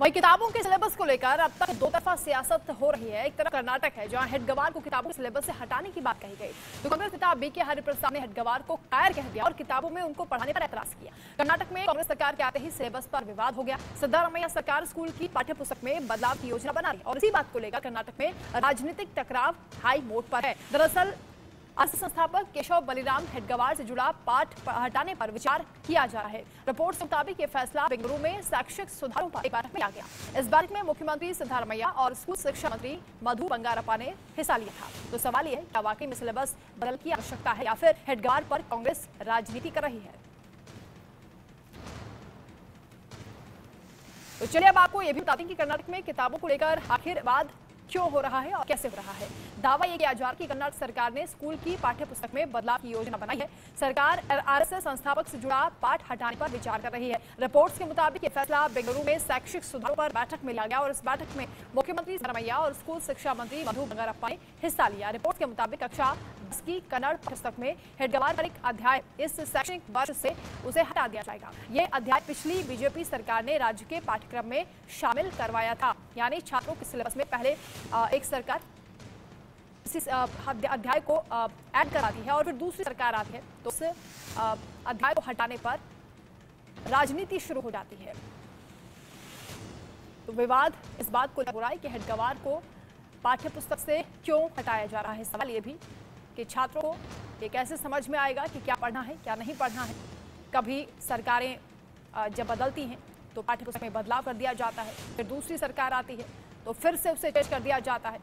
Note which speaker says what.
Speaker 1: वही किताबों के सिलेबस को लेकर अब तक दो तरफा सियासत हो रही है। एक तरफ़ कर्नाटक है, जहाँ हेडगवार को किताबों के सिलेबस से हटाने की बात कही गई। तो कांग्रेस नेता बी के हरिप्रसाद ने हेडगवार को कायर कह दिया और किताबों में उनको पढ़ाने पर एतराज़ किया। कर्नाटक में कांग्रेस सरकार के आते ही सिलेबस पर विवाद हो गया। सिद्धारमैया सरकार स्कूल की पाठ्य में बदलाव की योजना बना रही और इसी बात को लेकर कर्नाटक में राजनीतिक टकराव हाई मोड पर है। दरअसल अस्थि संस्थापक केशव बलिराम हेडगवार से जुड़ा पाठ हटाने पर विचार किया जा रहा है। रिपोर्ट के मुताबिक ये फैसला बेंगलुरु में शैक्षिक सुधारों पर एक बैठक में लिया गया। इस बैठक में मुख्यमंत्री सिद्धारमैया और स्कूल शिक्षा मंत्री मधु बंगारप्पा ने हिस्सा लिया था। तो सवाल है, क्या वाकई में सिलेबस बदल की आवश्यकता है या फिर हेडगवार पर कांग्रेस राजनीति कर रही है? तो चलिए अब आपको यह भी बता दें कि कर्नाटक में किताबों को लेकर आखिर बाद क्यों हो रहा है और कैसे हो रहा है? दावा यह किया जा रहा है कि कर्नाटक सरकार ने स्कूल की पाठ्य पुस्तक में बदलाव की योजना बनाई है। सरकार आरएसएस संस्थापक से जुड़ा पाठ हटाने पर विचार कर रही है। रिपोर्ट्स के मुताबिक ये फैसला बेंगलुरु में शैक्षिक सुधारों पर बैठक में लिया गया और इस बैठक में मुख्यमंत्री सरमैया और स्कूल शिक्षा मंत्री मधु बंगारप्पा ने हिस्सा लिया। रिपोर्ट के मुताबिक कक्षा की कन्नड़ पुस्तक में हेडगवार अध्याय इस शैक्षणिक वर्ष से उसे हटा दिया जाएगा। ये अध्याय पिछली बीजेपी सरकार ने राज्य के पाठ्यक्रम में शामिल करवाया था। यानी छात्रों के सिलेबस में पहले एक सरकार अध्याय को ऐड कराती है और फिर दूसरी सरकार आती है। तो उस अध्याय को हटाने पर राजनीति शुरू हो जाती है। तो विवाद इस बात को लग रहा है कि हेडगवार को पाठ्य पुस्तक से क्यों हटाया जा रहा है? सवाल ये भी कि छात्रों को ये कैसे समझ में आएगा कि क्या पढ़ना है, क्या नहीं पढ़ना है। कभी सरकारें जब बदलती हैं तो पाठ्यपुस्तक में बदलाव कर दिया जाता है, फिर दूसरी सरकार आती है तो फिर से उसे चेंज कर दिया जाता है।